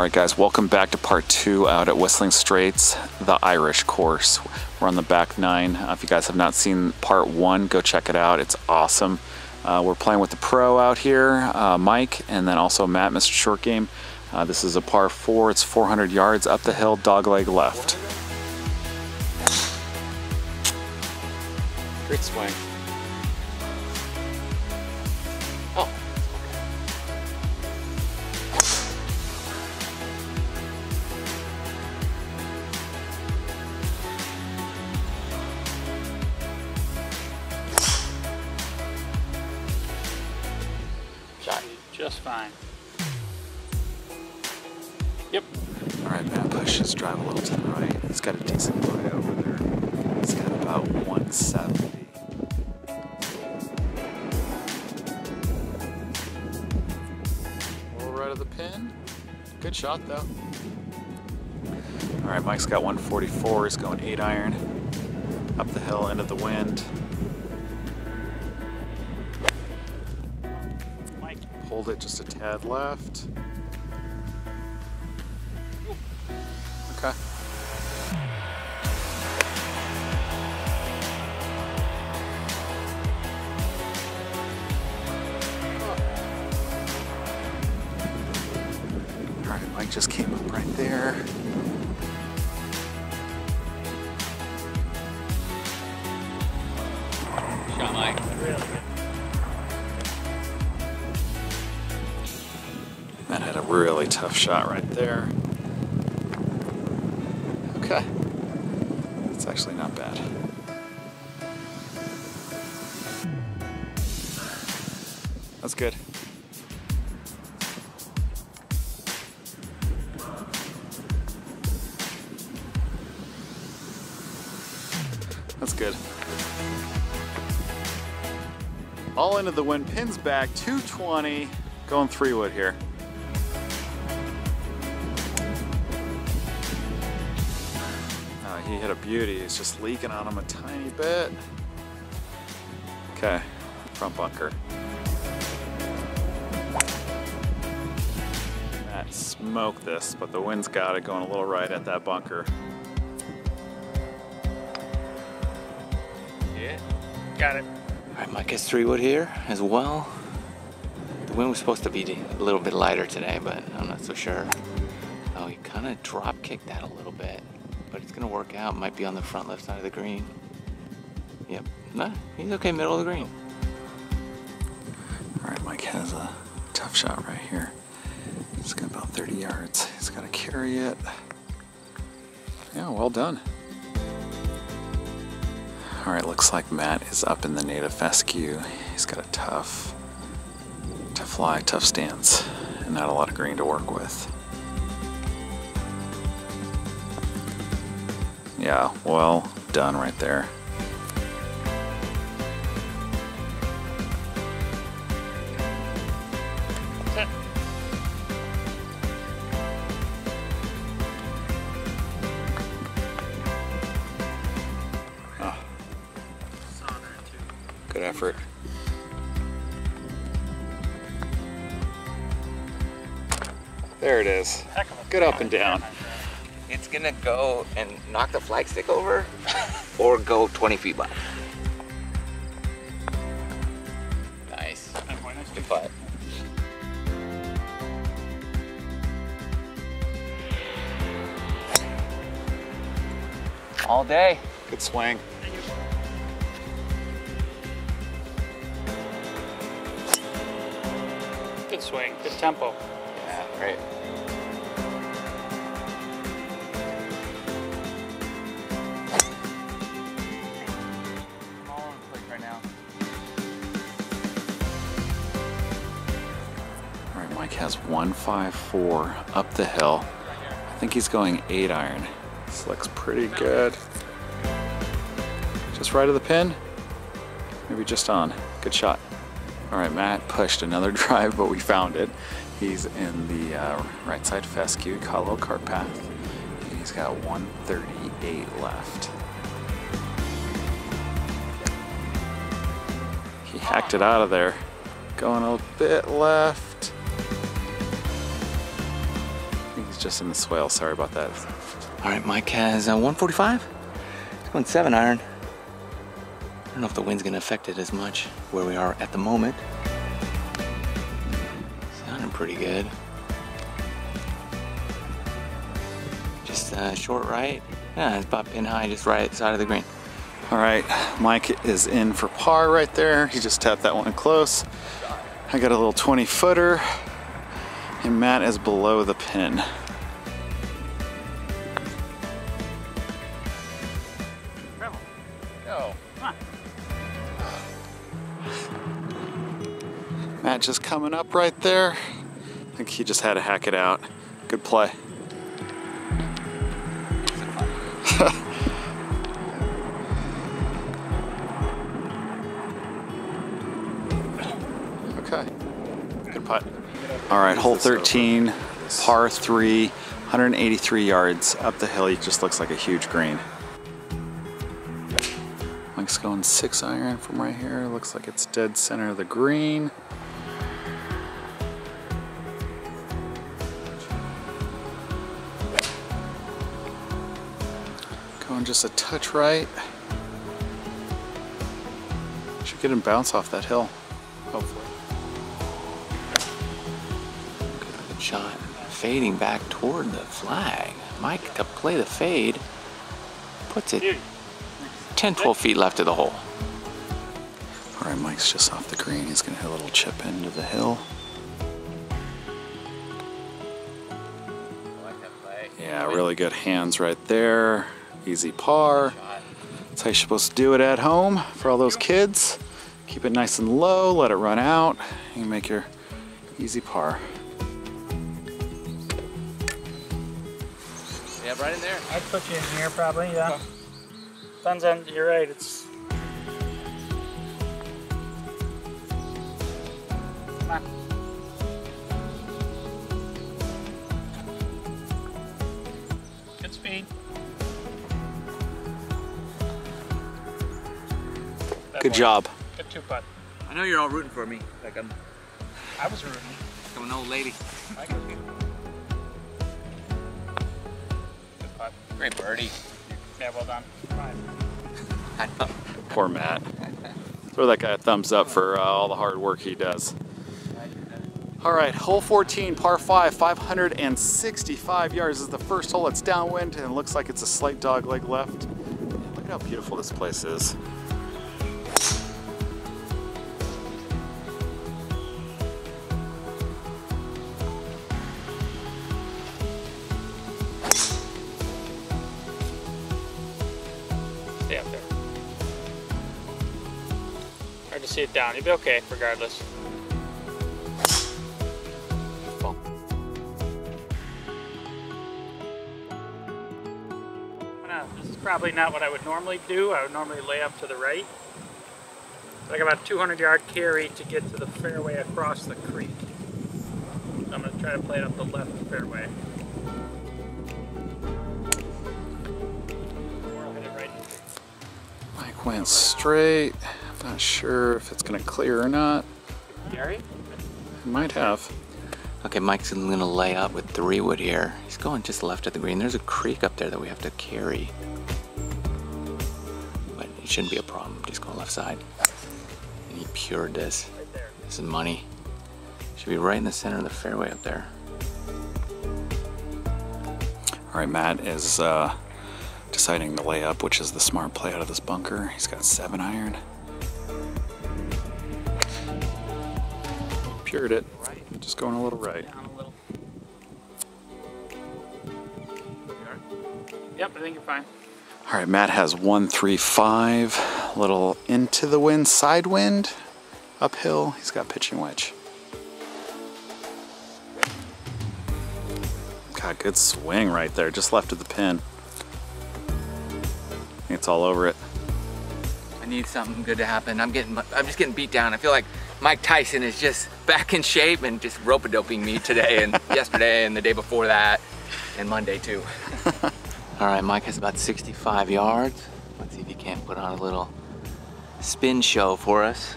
All right, guys, welcome back to part two out at Whistling Straits, the Irish course. We're on the back nine. Uh, if you guys have not seen part one, go check it out. It's awesome. Uh, we're playing with the pro out here, uh, Mike, and then also Matt, Mr. Short Game. Uh, this is a par four. It's 400 yards up the hill, dogleg left. Great swing. Good shot, though. All right, Mike's got 144. He's going 8 iron. Up the hill, into the wind. Mike. Hold it just a tad left. Really tough shot right there. Okay. It's actually not bad. That's good. That's good. All into the wind, pins back, 220, going three wood here. He hit a beauty. He's just leaking on him a tiny bit. Okay, front bunker. Matt smoked this, but the wind's got it going a little right at that bunker. Yeah. Got it. All right, Mike has three wood here as well. The wind was supposed to be a little bit lighter today, but I'm not so sure. Oh, he kind of drop kicked that a little bit, but it's gonna work out. Might be on the front left side of the green. Yep. No, he's okay, middle of the green. All right, Mike has a tough shot right here. He's got about 30 yards. He's got to carry it. Yeah, well done. All right, looks like Matt is up in the native fescue. He's got a tough, tough fly, tough stance, and not a lot of green to work with. Yeah, well done right there. Good effort. There it is. Good up and down. It's gonna go and knock the flagstick over, or go 20 feet by. Nice. Good putt. All day. Good swing. Good swing. Good tempo. 154 up the hill. I think he's going 8 iron. This looks pretty good. Just right of the pin? Maybe just on. Good shot. All right, Matt pushed another drive, but we found it. He's in the uh, right side fescue, a cart path. And He's got 138 left. He hacked it out of there. Going a bit left. Just in the swale. Sorry about that. All right, Mike has uh, 145. It's going seven iron. I don't know if the wind's gonna affect it as much where we are at the moment. Sounding pretty good. Just uh, short right. Yeah, it's about pin high, just right side of the green. All right, Mike is in for par right there. He just tapped that one close. I got a little 20 footer, and Matt is below the pin. Go. Come on. Matt just coming up right there. I think he just had to hack it out. Good play. okay. Good putt. All right, hole 13, par 3, 183 yards up the hill. He just looks like a huge green. Going six iron from right here. Looks like it's dead center of the green. Going just a touch right. Should get him bounce off that hill, hopefully. Good shot. Fading back toward the flag. Mike to play the fade. Puts it 10, 12 feet left of the hole. All right, Mike's just off the green. He's gonna hit a little chip into the hill. Yeah, really good hands right there. Easy par. That's how you're supposed to do it at home for all those kids. Keep it nice and low, let it run out. You make your easy par. Yeah, right in there. I'd put you in here probably, yeah. Depends on, you're right, it's. Come on. Good speed. That Good boy. job. Good two putt. I know you're all rooting for me. Like I'm, I was rooting. I'm an old lady. I could be. Good putt. Great birdie. Yeah, well done. Poor Matt. Throw that guy a thumbs up for uh, all the hard work he does. All right, hole 14, par 5, 565 yards is the first hole. It's downwind and it looks like it's a slight dog leg left. Look at how beautiful this place is. It down. You'll be okay regardless. This is probably not what I would normally do. I would normally lay up to the right. Like about a 200 yard carry to get to the fairway across the creek. So I'm gonna try to play it up the left fairway. Or I'll hit it right in the creek. Mike went straight. I'm not sure if it's gonna clear or not. Gary? It might have. Okay, Mike's gonna lay up with three wood here. He's going just left of the green. There's a creek up there that we have to carry. But it shouldn't be a problem. Just go left side. And he pured this. This is money. Should be right in the center of the fairway up there. All right, Matt is uh, deciding to lay up, which is the smart play out of this bunker. He's got seven iron. It. Right. Just going a little right. A little. Yep, I think you're fine. All right, Matt has one, three, five. A little into the wind, side wind, uphill. He's got pitching wedge. God, good swing right there, just left of the pin. It's all over it. I need something good to happen. I'm getting, I'm just getting beat down. I feel like Mike Tyson is just back in shape and just rope a doping me today and yesterday and the day before that and Monday too. All right, Mike has about 65 yards. Let's see if he can't put on a little spin show for us.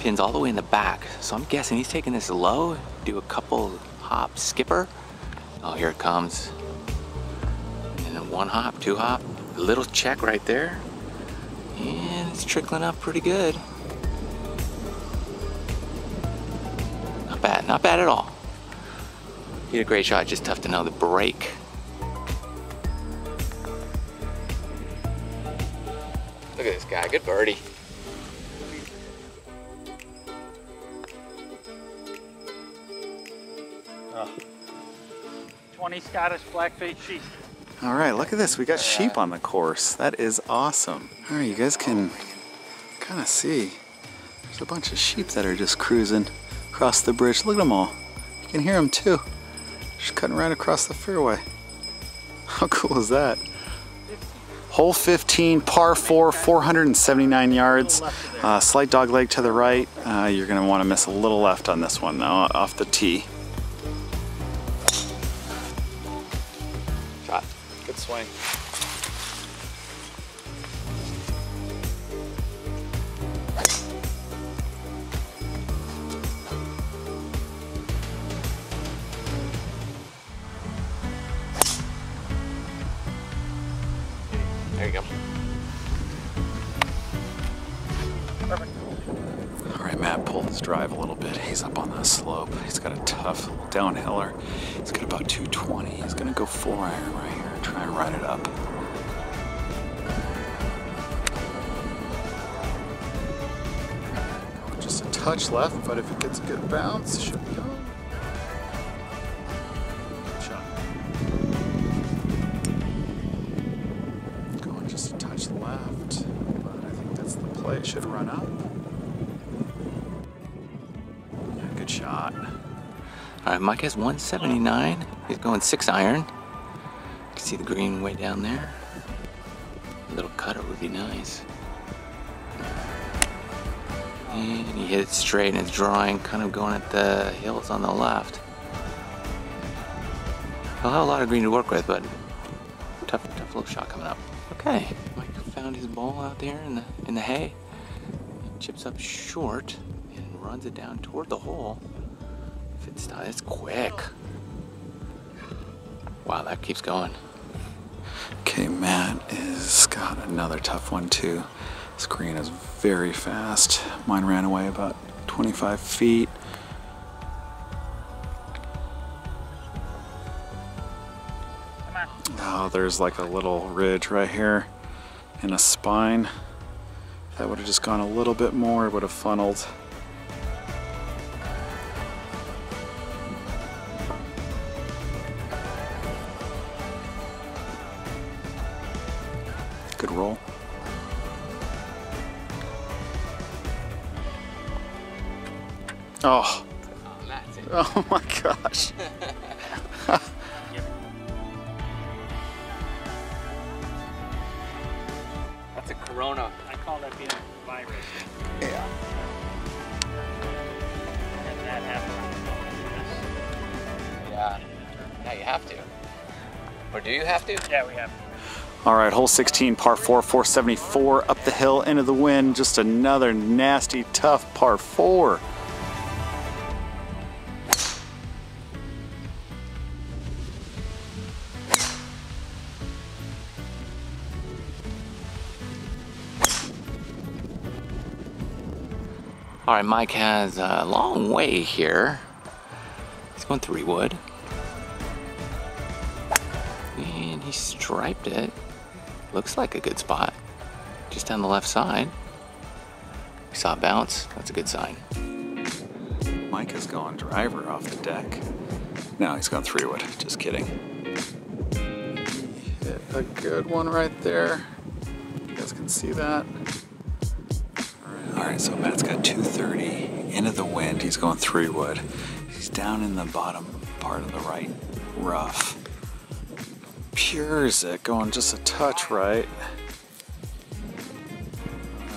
Pins all the way in the back, so I'm guessing he's taking this low, do a couple hop skipper, Oh, here it comes. And then one hop, two hop, a little check right there. And it's trickling up pretty good. Not bad, not bad at all. He did a great shot, just tough to know the break. Look at this guy, good birdie. 20 Scottish blackface sheep. All right, look at this. We got sheep on the course. That is awesome. All right, you guys can kind of see. There's a bunch of sheep that are just cruising across the bridge. Look at them all. You can hear them too. Just cutting right across the fairway. How cool is that? Hole 15, par 4, 479 yards. Uh, slight dog leg to the right. Uh, you're going to want to miss a little left on this one now off the tee. Shot. Good swing. There you go. Perfect. All right, Matt pulled his drive a little bit. He's up on the slope. He's got a tough downhiller. He's got about 220. He's gonna go four iron right try and ride it up. Just a touch left, but if it gets a good bounce, should be on. Going just a touch left, but I think that's the play. It should run up. Good shot. All right, Mike has 179. He's going six iron. See the green way down there. A little cutter would be nice. And he hit it straight and it's drawing, kind of going at the hills on the left. He'll have a lot of green to work with, but tough, tough little shot coming up. Okay, Mike found his ball out there in the in the hay. Chips up short and runs it down toward the hole. If it's not, it's quick. Wow, that keeps going. Okay, Matt is got another tough one too. This green is very fast. Mine ran away about 25 feet. Oh, there's like a little ridge right here and a spine. That would have just gone a little bit more, it would have funneled. Good roll. Oh, That's oh my gosh. That's a Corona. I call that being a virus. Yeah. And that happened. Yeah. Yeah, you have to. Or do you have to? Yeah, we have. All right, hole 16, par 4, 474, up the hill, into the wind. Just another nasty, tough par 4. All right, Mike has a long way here. He's going three wood. And he striped it. Looks like a good spot. Just down the left side. We saw a bounce. That's a good sign. Mike has gone driver off the deck. No, he's gone three wood. Just kidding. Hit a good one right there. You guys can see that. All right, so Matt's got 230 into the wind. He's going three wood. He's down in the bottom part of the right rough. Pure is it going just a touch right?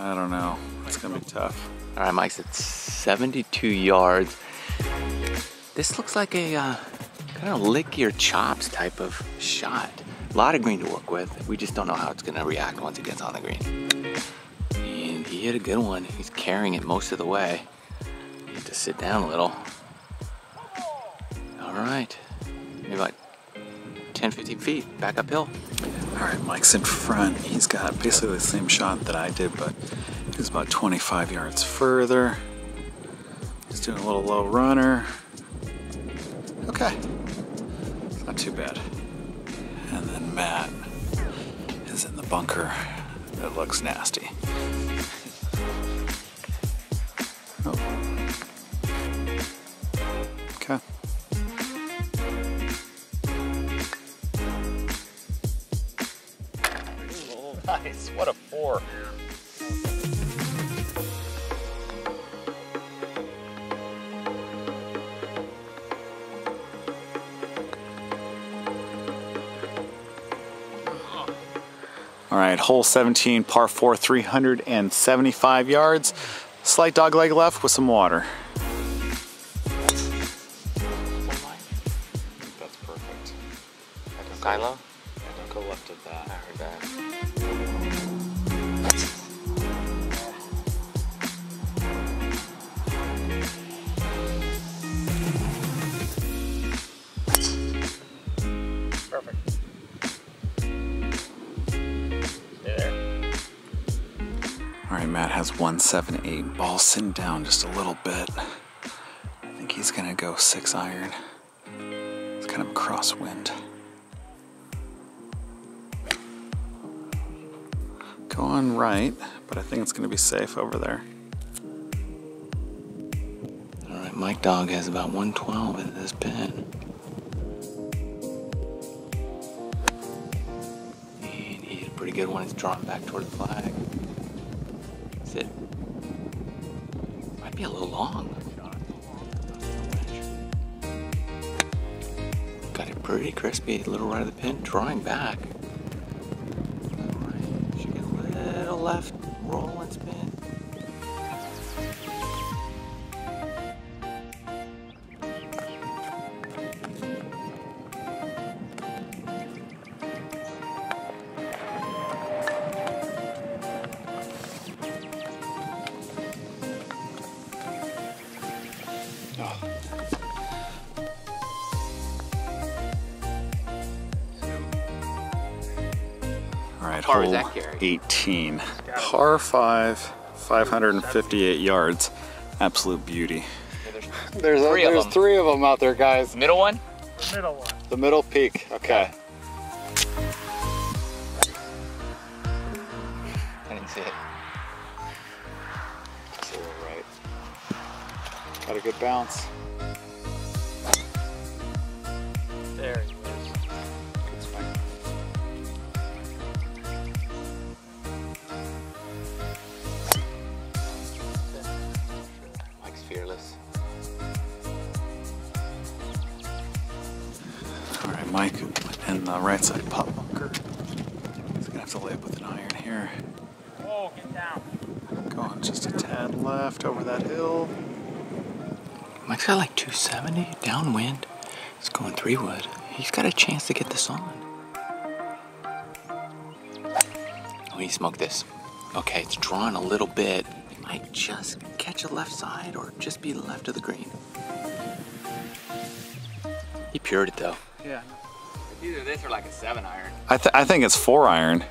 I don't know. It's gonna be tough. All right, Mike's at 72 yards. This looks like a uh, kind of lick your chops type of shot. A lot of green to work with. We just don't know how it's to react once it gets on the green. And he hit a good one. He's carrying it most of the way. You have to sit down a little. All right. Maybe 10, 15 feet back uphill. All right, Mike's in front. He's got basically the same shot that I did, but he's about 25 yards further. He's doing a little low runner. Okay, not too bad. And then Matt is in the bunker. That looks nasty. All right, hole 17, par 4, 375 yards. Slight dog leg left with some water. Has 178. Ball sitting down just a little bit. I think he's gonna go six iron. It's kind of crosswind. Go on right, but I think it's gonna be safe over there. All right, Mike Dog has about 112 at this pin. And he hit a pretty good one. He's drawn back toward the flag. Sit. Might be a little long. Got it pretty crispy, a little right of the pin, drawing back. Should get a little left, roll and spin. 18. Par 5, 558 yards. Absolute beauty. There's, Three of there's them. three of them out there, guys. Middle one? The middle one. The middle peak. Okay. I didn't see it. It's a little right. Got a good bounce. There All right, Mike in the right side pot bunker. He's gonna have to lay up with an iron here. Whoa, get down. Going just a tad left over that hill. Mike's got like 270 downwind. He's going three wood. He's got a chance to get this on. Oh, he smoked this. Okay, it's drawn a little bit. It might just catch a left side or just be left of the green. He pured it though. Yeah. Either this or like a seven iron. I, th- I think it's four iron.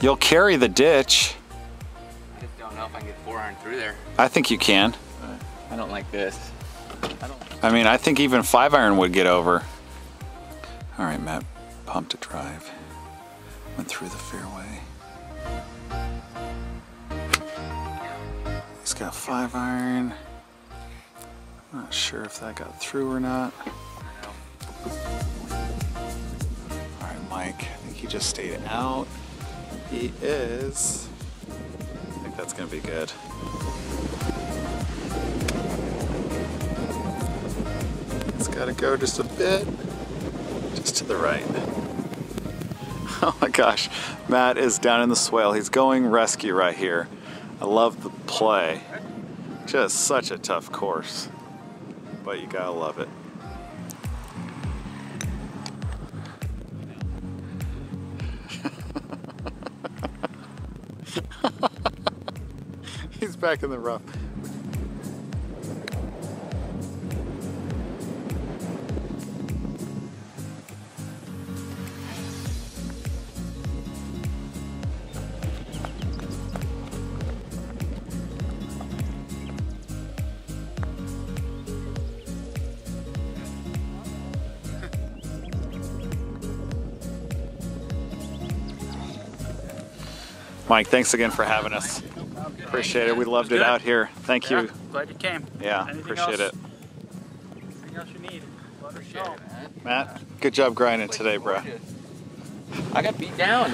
You'll carry the ditch. I just don't know if I can get four iron through there. I think you can. I don't like this. I don't. I mean, I think even five iron would get over. All right, Matt, pumped to drive. Went through the fairway. He's got five iron. Not sure if that got through or not. All right, Mike, I think he just stayed out. He is. I think that's gonna be good. It's got to go just a bit, just to the right. Oh my gosh, Matt is down in the swale. He's going rescue right here. I love the play. Just such a tough course, but you gotta love it. back in the rough. Mike, thanks again for having us. Appreciate it. We loved it good. out here. Thank Yeah, you. glad you came. Yeah, Anything appreciate else? it. Anything else you need? Let us know. Matt, good job grinding today, bro. I got beat down.